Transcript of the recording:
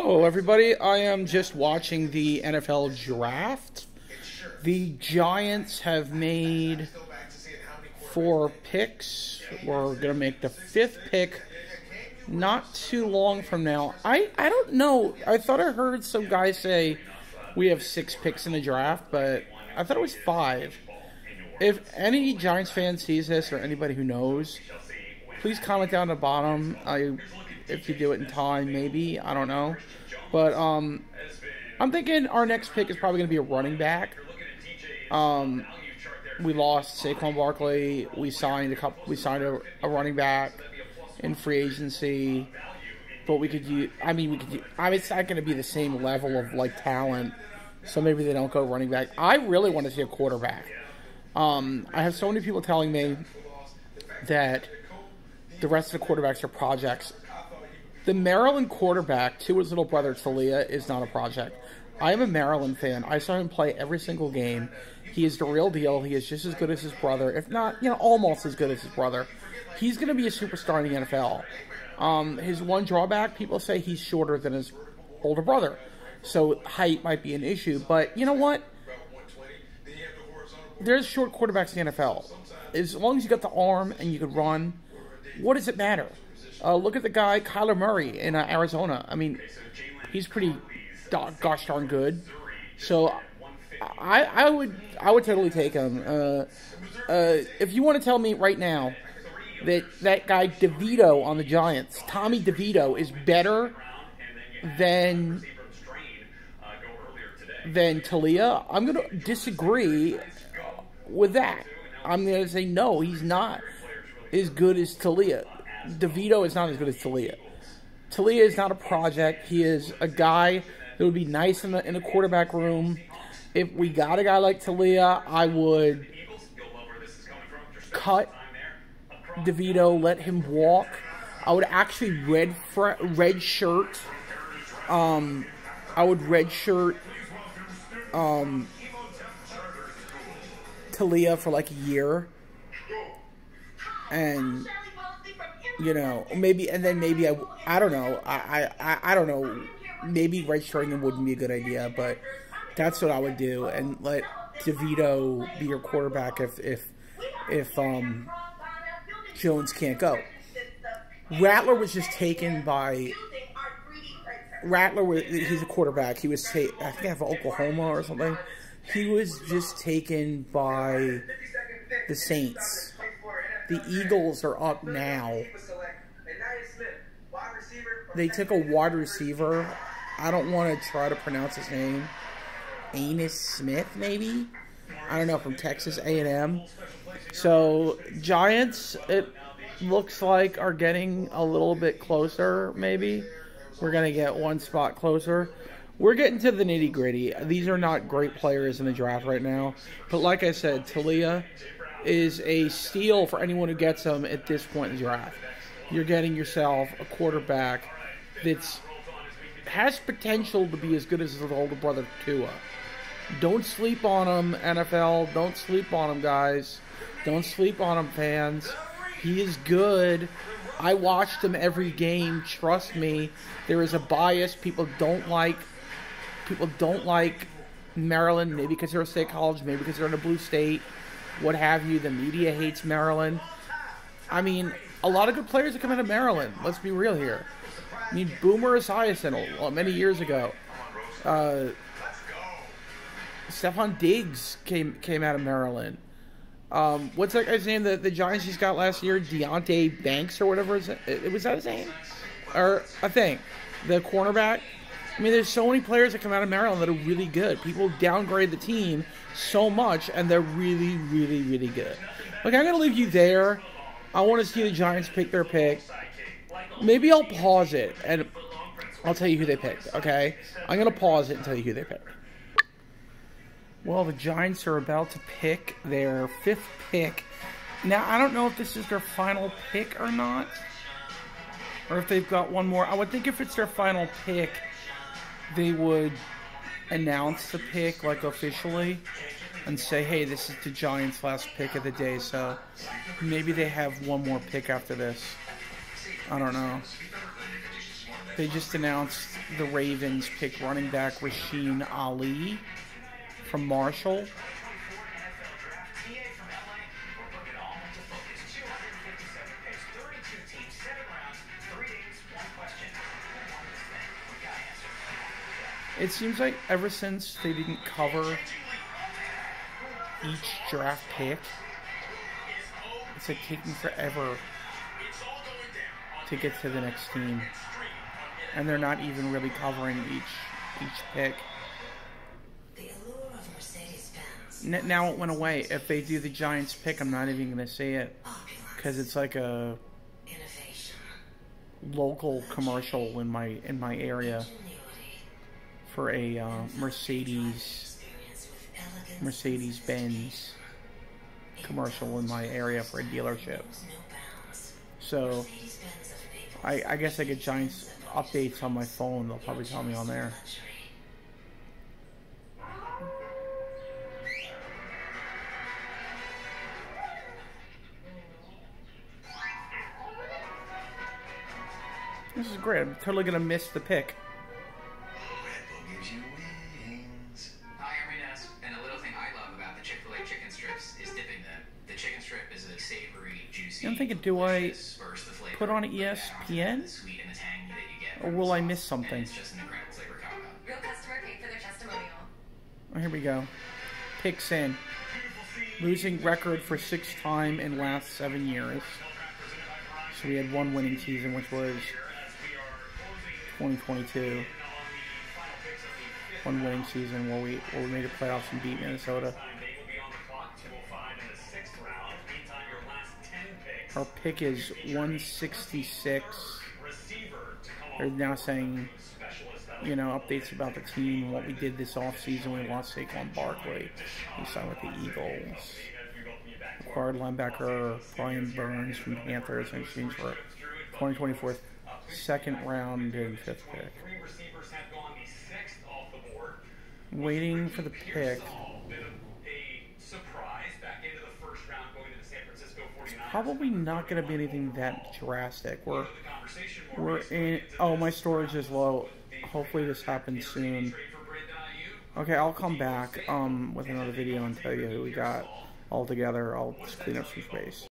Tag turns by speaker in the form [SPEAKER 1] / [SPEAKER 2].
[SPEAKER 1] Hello, everybody. I am just watching the NFL draft. The Giants have made four picks. We're going to make the fifth pick not too long from now. I, I don't know. I thought I heard some guy say we have six picks in the draft, but I thought it was five. If any Giants fan sees this or anybody who knows, please comment down at the bottom. I if you do it in time, maybe I don't know, but um, I'm thinking our next pick is probably going to be a running back. Um, we lost Saquon Barkley. We signed a couple. We signed a, a running back in free agency, but we could use. I mean, we could. Use, I mean, it's not going to be the same level of like talent, so maybe they don't go running back. I really want to see a quarterback. Um, I have so many people telling me that the rest of the quarterbacks are projects. The Maryland quarterback to his little brother Taulia is not a project. I am a Maryland fan. I saw him play every single game. He is the real deal. He is just as good as his brother, if not, you know, almost as good as his brother. He's going to be a superstar in the NFL. Um, his one drawback, people say he's shorter than his older brother, so height might be an issue. But you know what? There's short quarterbacks in the NFL. As long as you got the arm and you can run, what does it matter? Uh, look at the guy Kyler Murray in uh, Arizona. I mean, he's pretty gosh darn good. So I, I would I would totally take him. Uh, uh, if you want to tell me right now that that guy DeVito on the Giants, Tommy DeVito, is better than than Taulia, I'm going to disagree with that. I'm going to say no, he's not as good as Taulia. DeVito is not as good as Taulia. Taulia is not a project. He is a guy that would be nice in the in a quarterback room. If we got a guy like Taulia, I would cut DeVito, let him walk. I would actually red red shirt. Um, I would red shirt. Um, Taulia for like a year, and you know, maybe, and then maybe I, I don't know, I, I, I don't know, maybe registering him wouldn't be a good idea, but that's what I would do, and let DeVito be your quarterback if, if, if, um, Jones can't go. Rattler was just taken by, Rattler, was, he's a quarterback, he was, ta I think I have Oklahoma or something, he was just taken by the Saints. The Eagles are up now. They took a wide receiver. I don't want to try to pronounce his name. Ainias Smith, maybe? I don't know, from Texas A&M. So, Giants, it looks like are getting a little bit closer, maybe. We're going to get one spot closer. We're getting to the nitty gritty. These are not great players in the draft right now. But like I said, Taulia is a steal for anyone who gets him at this point in the draft. You're getting yourself a quarterback that's has potential to be as good as his older brother Tua. Don't sleep on him, NFL. Don't sleep on him, guys. Don't sleep on him, fans. He is good. I watched him every game. Trust me. There is a bias. People don't like. People don't like Maryland. Maybe because they're a state college. Maybe because they're in a blue state what have you. The media hates Maryland. I mean, a lot of good players have come out of Maryland. Let's be real here. I mean, Boomer Esiason well, many years ago. Uh, Stefon Diggs came came out of Maryland. Um, what's that guy's name? The the Giants just got last year, Deonte Banks or whatever. Is it, was that his name? Or I think the cornerback. I mean, there's so many players that come out of Maryland that are really good. People downgrade the team so much, and they're really, really, really good. Okay, I'm gonna leave you there. I want to see the Giants pick their pick. Maybe I'll pause it and I'll tell you who they picked. Okay, I'm gonna pause it and tell you who they picked. Well, the Giants are about to pick their fifth pick. Now, I don't know if this is their final pick or not, or if they've got one more. I would think if it's their final pick, they would announce the pick like officially and say, hey, this is the Giants' last pick of the day. So maybe they have one more pick after this. I don't know. They just announced the Ravens pick running back Rasheen Ali from Marshall. It seems like ever since they didn't cover each draft pick, it's like taking forever to get to the next team. And they're not even really covering each each pick. Now it went away. If they do the Giants pick, I'm not even going to say it because it's like a local commercial in my in my area for a uh, Mercedes Mercedes Benz commercial in my area for a dealership. So I, I guess I get Giants updates on my phone. They'll probably tell me on there. This is great. I'm totally gonna miss the pick. I'm thinking, do I put on ESPN? Or will I miss something? Oh, here we go. Picks in. Losing record for sixth time in last seven years. So we had one winning season, which was 2022. One winning season where we where we made the playoffs and beat Minnesota. Our pick is 166. They're now saying, you know, updates about the team, what we did this offseason. We lost Saquon Barkley. We signed with the Eagles. Acquired linebacker Brian Burns from Panthers in exchange for 2024 second round and fifth pick. Waiting for the pick. Probably not going to be anything that drastic. We're we're in. Oh, my storage is low. Hopefully this happens soon. Okay, I'll come back um with another video and tell you who we got all together. I'll just clean up some space.